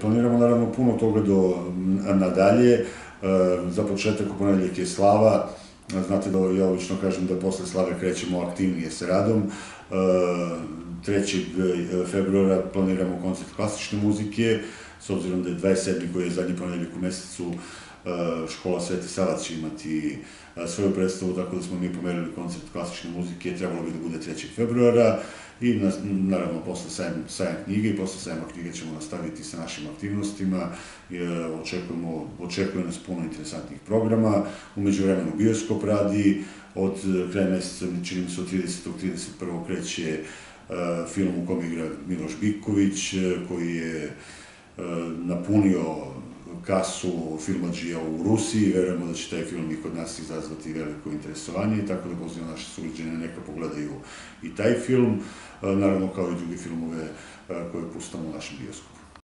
Planiramo naravno puno toga do nadalje. E, za početak u ponedljak je Slava. Znate da ja obično kažem da posle Slave krećemo aktivnije sa radom. 3. E, februara planiramo koncert klasične muzike, s obzirom da je 27. koji je zadnji ponedljak u mesecu E, škola Sveti Sava će imati e, svoju predstavu, tako da smo mi pomerili koncept klasične muzike, trebalo bi da bude 3. februara i na, naravno posle sajem, sajem knjige i posle sajema knjige ćemo nastaviti sa našim aktivnostima. E, očekujemo, očekuje nas puno interesantnih programa. Umeđu vremenu bioskop radi, od kraja meseca, čini mi se od 30. 31. kreće film u kom igra Miloš Biković, koji je napunio kasu filmađija u Rusiji, verujemo da će taj film i kod nas izazvati veliko interesovanje, tako da pozivam naše suđene neka pogledaju i taj film, naravno kao i drugi filmove koje pustamo u našem bioskopu.